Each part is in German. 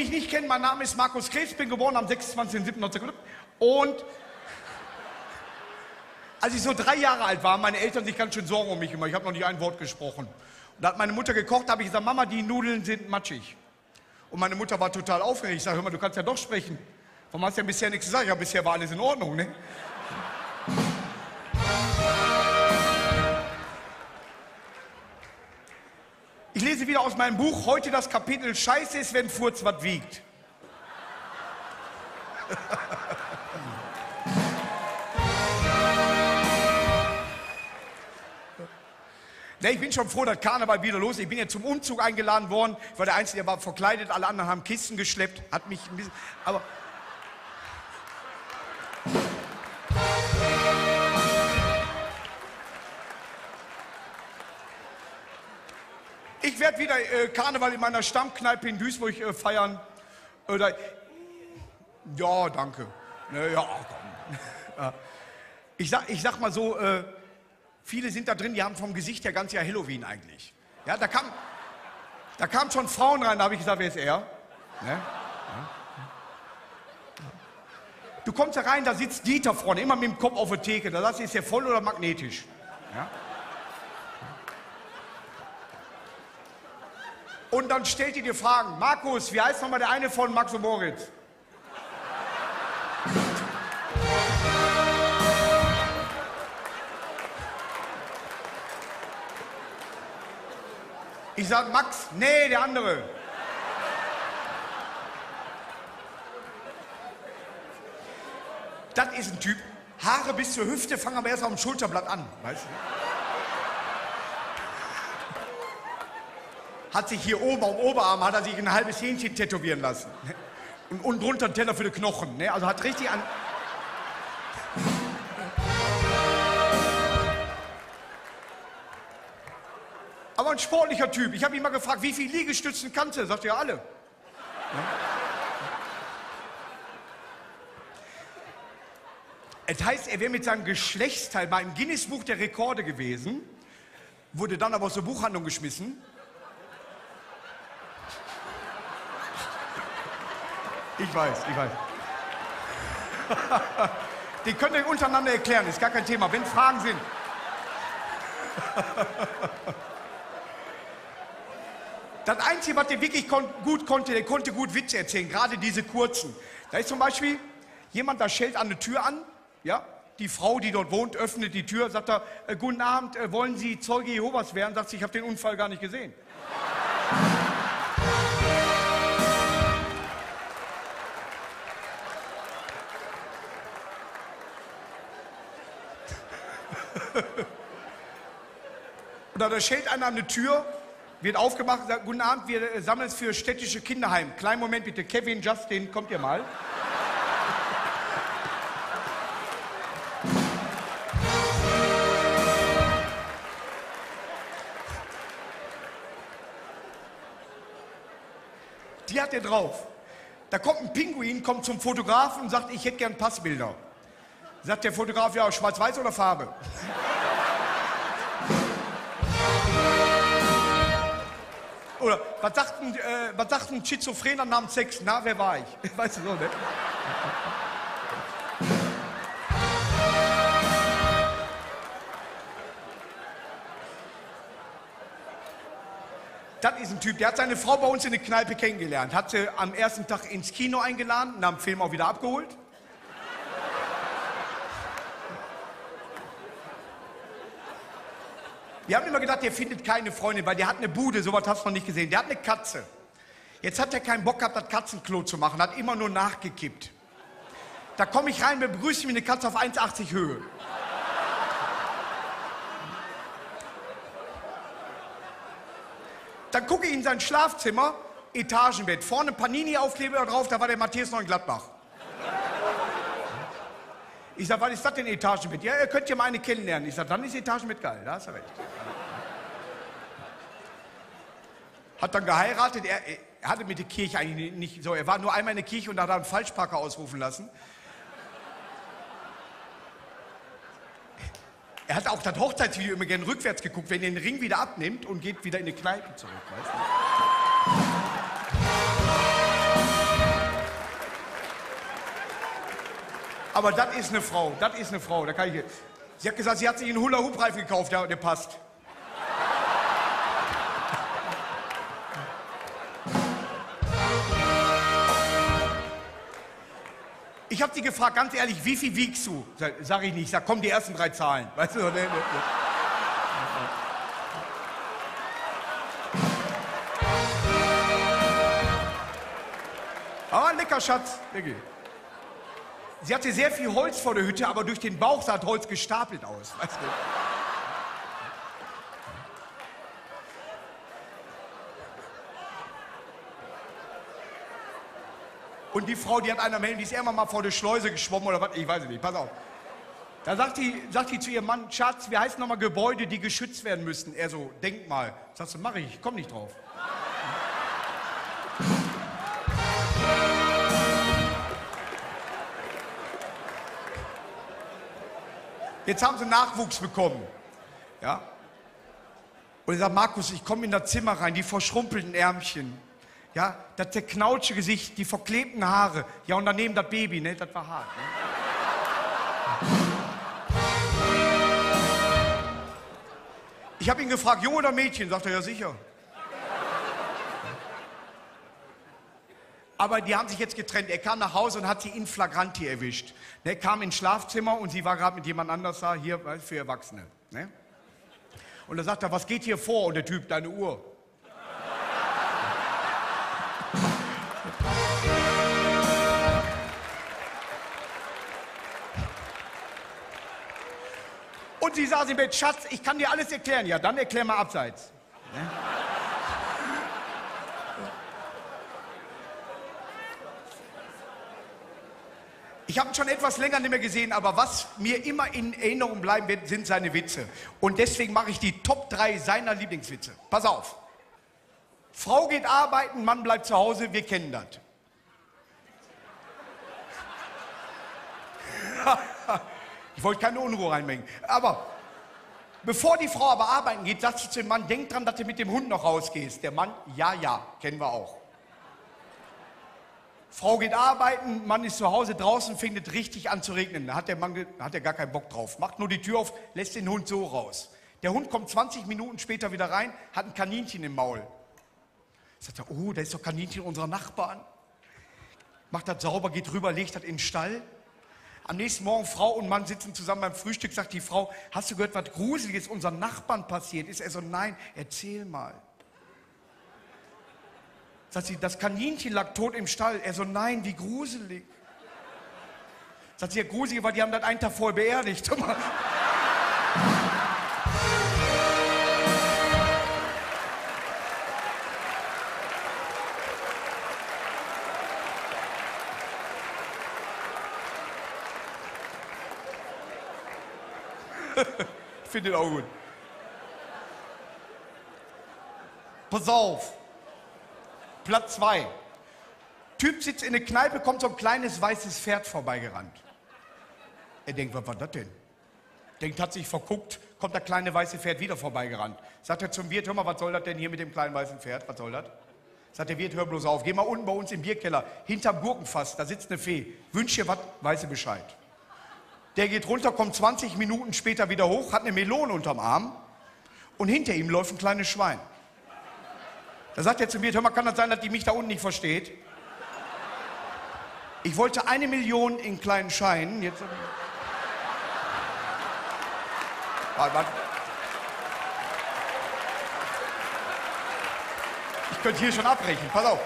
mich nicht kennen, mein Name ist Markus Krebs, bin geboren am 26.07.1900 und als ich so drei Jahre alt war, meine Eltern sich ganz schön Sorgen um mich gemacht. Ich habe noch nicht ein Wort gesprochen. Und da hat meine Mutter gekocht, habe ich gesagt, Mama, die Nudeln sind matschig. Und meine Mutter war total aufgeregt. Ich sage, hör mal, du kannst ja doch sprechen. Warum hast du ja bisher nichts gesagt? Ja, bisher war alles in Ordnung, ne? Lese wieder aus meinem Buch heute das Kapitel Scheiße ist, wenn Furz was wiegt. Ne, ich bin schon froh, dass Karneval wieder los ist. Ich bin jetzt zum Umzug eingeladen worden. Ich war der Einzige, der war verkleidet. Alle anderen haben Kisten geschleppt. Hat mich ein bisschen. Aber. Ich werde wieder äh, Karneval in meiner Stammkneipe in Duisburg äh, feiern. Oder. Ja, danke. Ne, ja, komm. Ich, sag, ich sag mal so. Äh, Viele sind da drin, die haben vom Gesicht her ganz ja Halloween eigentlich. Ja, da kam, da kamen schon Frauen rein, da habe ich gesagt, wer ist er? Ne? Ja. Du kommst da rein, da sitzt Dieter vorne, immer mit dem Kopf auf der Theke. Da sagst du, ist der voll oder magnetisch? Ja? Und dann stellt ihr dir Fragen. Markus, wie heißt nochmal der eine von Max und Moritz? Ich sag Max, nee, der andere. Das ist ein Typ, Haare bis zur Hüfte, fangen aber erst dem Schulterblatt an, weißt du? Hat sich hier oben am Oberarm, hat er sich ein halbes Hähnchen tätowieren lassen. Und unten drunter ein Teller für die Knochen. Ne? Also hat richtig an... Aber ein sportlicher Typ. Ich habe ihn mal gefragt, wie viele Liegestützen kannst du? Sagt er, ja, alle. Ja? Es heißt, er wäre mit seinem Geschlechtsteil mal im Guinness-Buch der Rekorde gewesen, wurde dann aber aus der Buchhandlung geschmissen. Ich weiß, ich weiß. Die könnt ihr untereinander erklären, ist gar kein Thema, wenn Fragen sind. Das Einzige, was der wirklich kon gut konnte, der konnte gut Witze erzählen, gerade diese kurzen. Da ist zum Beispiel jemand, da schellt an eine Tür an, ja, die Frau, die dort wohnt, öffnet die Tür, sagt er, äh, guten Abend, äh, wollen Sie Zeuge Jehovas werden? Sagt sie, ich habe den Unfall gar nicht gesehen. Da schellt einer an eine Tür, wird aufgemacht und sagt, guten Abend, wir äh, sammeln es für städtische Kinderheim. Kleinen Moment bitte, Kevin, Justin, kommt ihr mal. Die hat er drauf. Da kommt ein Pinguin, kommt zum Fotografen und sagt, ich hätte gern Passbilder. Sagt der Fotograf, ja, schwarz-weiß oder Farbe? Oder was sagt ein, äh, was sagt ein Schizophrener namens Sex? Na, wer war ich? Weißt du so, ne? Das ist ein Typ, der hat seine Frau bei uns in der Kneipe kennengelernt, hat sie am ersten Tag ins Kino eingeladen, nach dem Film auch wieder abgeholt. Wir haben immer gedacht, der findet keine Freundin, weil der hat eine Bude, sowas hast du noch nicht gesehen. Der hat eine Katze. Jetzt hat er keinen Bock gehabt, das Katzenklo zu machen, hat immer nur nachgekippt. Da komme ich rein, begrüße mich eine Katze auf 1,80 Höhe. Dann gucke ich in sein Schlafzimmer, Etagenbett. Vorne Panini-Aufkleber drauf, da war der Matthias noch in Gladbach. Ich sage, was ist das denn Etagenbett? Ja, ihr könnt ja mal eine kennenlernen. Ich sage, dann ist Etagenbett geil, da hast du recht. hat dann geheiratet. Er, er hatte mit der Kirche eigentlich nicht so. Er war nur einmal in der Kirche und hat einen Falschparker ausrufen lassen. Er hat auch das Hochzeitsvideo immer gern rückwärts geguckt, wenn er den Ring wieder abnimmt und geht wieder in die Kneipe zurück. Weißt du? Aber das ist eine Frau, das ist eine Frau, da kann ich. Sie hat gesagt, sie hat sich einen Hula-Hoop-Reifen gekauft, ja, der passt. Ich habe sie gefragt, ganz ehrlich, wie viel wiegst du? Sag, sag ich nicht. Ich sag, komm, die ersten drei Zahlen. Weißt du? Ne, ne, ne. Ah, lecker, Schatz. Wirklich. Sie hatte sehr viel Holz vor der Hütte, aber durch den Bauch sah das Holz gestapelt aus. Weißt du? Und die Frau, die hat einer melden, die ist immer mal vor der Schleuse geschwommen oder was, ich weiß es nicht, pass auf. Da sagt die, sagt die zu ihrem Mann, Schatz, wie heißen nochmal Gebäude, die geschützt werden müssen? Er so, denk mal. Sagst du, mach ich, ich komm nicht drauf. Jetzt haben sie Nachwuchs bekommen. Ja? Und ich sage, Markus, ich komme in das Zimmer rein, die verschrumpelten Ärmchen. Ja, das zerknautsche Gesicht, die verklebten Haare. Ja, und daneben das Baby, ne? Das war hart. Ne? Ich habe ihn gefragt, Junge oder Mädchen? Sagt er, ja sicher. Aber die haben sich jetzt getrennt. Er kam nach Hause und hat sie in Flagranti erwischt. Er kam ins Schlafzimmer und sie war gerade mit jemand anders da, hier für Erwachsene. Ne? Und da sagt er, was geht hier vor? Und der Typ, deine Uhr. Und sie saß im Bett, Schatz, ich kann dir alles erklären. Ja, dann erklär mal abseits. Ne? Ich habe ihn schon etwas länger nicht mehr gesehen, aber was mir immer in Erinnerung bleiben wird, sind seine Witze. Und deswegen mache ich die Top 3 seiner Lieblingswitze. Pass auf. Frau geht arbeiten, Mann bleibt zu Hause, wir kennen das. Ich wollte keine Unruhe reinbringen. Aber bevor die Frau aber arbeiten geht, sagt sie zu dem Mann, denk dran, dass du mit dem Hund noch rausgehst. Der Mann, ja, ja, kennen wir auch. Frau geht arbeiten, Mann ist zu Hause draußen, fängt es richtig an zu regnen. Da hat der Mann hat er gar keinen Bock drauf. Macht nur die Tür auf, lässt den Hund so raus. Der Hund kommt 20 Minuten später wieder rein, hat ein Kaninchen im Maul. Sagt er, oh, da ist doch Kaninchen unserer Nachbarn. Macht das sauber, geht rüber, legt das in den Stall. Am nächsten Morgen, Frau und Mann sitzen zusammen beim Frühstück, sagt die Frau, hast du gehört, was Gruseliges unseren Nachbarn passiert ist? Er so, nein, erzähl mal. Sagt sie, das Kaninchen lag tot im Stall. Er so, nein, wie gruselig. Sagt sie, ja, gruselig war, die haben das einen Tag vorher beerdigt. ich finde den auch gut. Pass auf. Platz 2. Typ sitzt in der Kneipe, kommt so ein kleines weißes Pferd vorbeigerannt. Er denkt, was war das denn? Denkt, hat sich verguckt, kommt das kleine weiße Pferd wieder vorbeigerannt. Sagt er zum Wirt, hör mal, was soll das denn hier mit dem kleinen weißen Pferd? Was soll das? Sagt der Wirt, hör bloß auf, geh mal unten bei uns im Bierkeller, hinterm Gurkenfass, da sitzt eine Fee. Wünsch dir was, weiß Bescheid. Der geht runter, kommt 20 Minuten später wieder hoch, hat eine Melone unterm Arm und hinter ihm läuft ein kleines Schwein. Da sagt er zu mir, hör mal, kann das sein, dass die mich da unten nicht versteht? Ich wollte eine Million in kleinen Scheinen. Jetzt. Ich könnte hier schon abbrechen. Pass auf.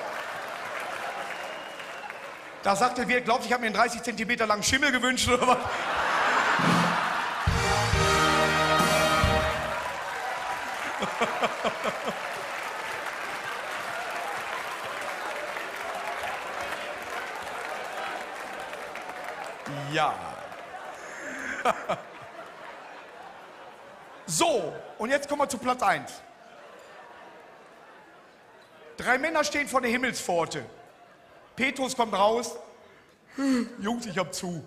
Da sagt er, wer glaubt, ich habe mir einen 30 Zentimeter langen Schimmel gewünscht oder was? Ja. so, und jetzt kommen wir zu Platz 1. Drei Männer stehen vor der Himmelspforte. Petrus kommt raus. Jungs, ich hab zu.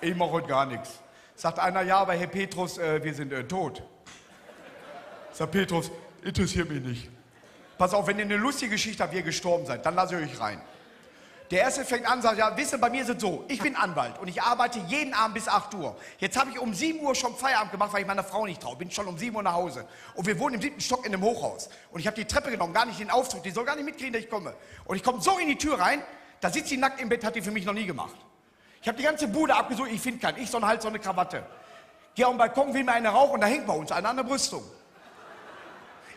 Ich mache heute gar nichts. Sagt einer, ja, aber Herr Petrus, äh, wir sind äh, tot. Sagt Petrus, interessiert mich nicht. Pass auf, wenn ihr eine lustige Geschichte habt, wie ihr gestorben seid, dann lasse ich euch rein. Der erste fängt an und sagt, ja, wisst ihr, bei mir ist es so, ich bin Anwalt und ich arbeite jeden Abend bis 8 Uhr. Jetzt habe ich um 7 Uhr schon Feierabend gemacht, weil ich meiner Frau nicht traue. Bin schon um 7 Uhr nach Hause. Und wir wohnen im siebten Stock in einem Hochhaus. Und ich habe die Treppe genommen, gar nicht den Aufzug. Die soll gar nicht mitkriegen, dass ich komme. Und ich komme so in die Tür rein, da sitzt sie nackt im Bett, hat die für mich noch nie gemacht. Ich habe die ganze Bude abgesucht, ich finde keinen. Ich so halt so eine Krawatte. Gehe auf den Balkon, will mir eine rauchen und da hängt bei uns einer an der Brüstung.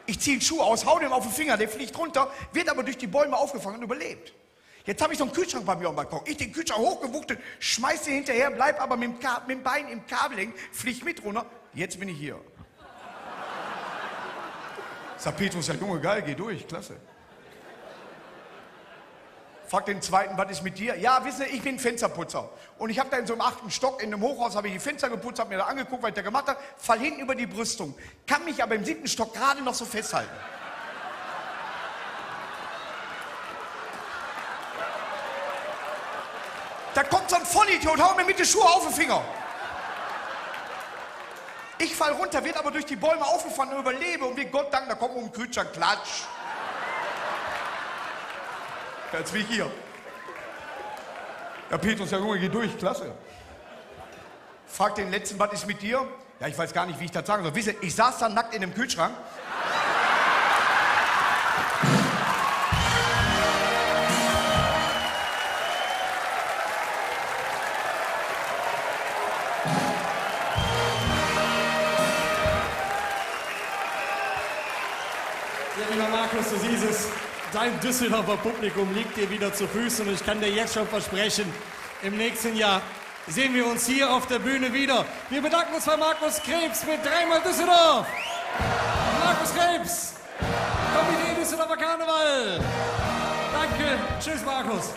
Ich ziehe einen Schuh aus, hau dem auf den Finger, der fliegt runter, wird aber durch die Bäume aufgefangen und überlebt. Jetzt habe ich so einen Kühlschrank bei mir am Balkon. Ich den Kühlschrank hochgewuchtet, schmeiß den hinterher, bleib aber mit dem, Ka mit dem Bein im Kabel hängen, flieg mit runter. Jetzt bin ich hier. Sagt Petrus, ja Junge, geil, geh durch, klasse. Fragt den zweiten, was ist mit dir? Ja, wissen Sie, ich bin Fensterputzer. Und ich habe da in so einem achten Stock in einem Hochhaus, habe ich die Fenster geputzt, habe mir da angeguckt, was ich da gemacht habe, fall hinten über die Brüstung, kann mich aber im siebten Stock gerade noch so festhalten. Da kommt so ein Vollidiot, hau mir mit den Schuhe auf den Finger. Ich fall runter, wird aber durch die Bäume aufgefangen und überlebe. Und wie Gott dank, da kommt um den Kühlschrank, klatsch. Ganz wie hier. Ja, Petrus, ja Junge, geh durch, klasse. Fragt den letzten, was ist mit dir? Ja, ich weiß gar nicht, wie ich das sagen soll. Wisst ihr, ich saß da nackt in dem Kühlschrank. Düsseldorfer Publikum liegt dir wieder zu Füßen und ich kann dir jetzt schon versprechen, im nächsten Jahr sehen wir uns hier auf der Bühne wieder. Wir bedanken uns bei Markus Krebs mit dreimal Düsseldorf. Markus Krebs, Komitee Düsseldorfer Karneval. Danke, tschüss Markus.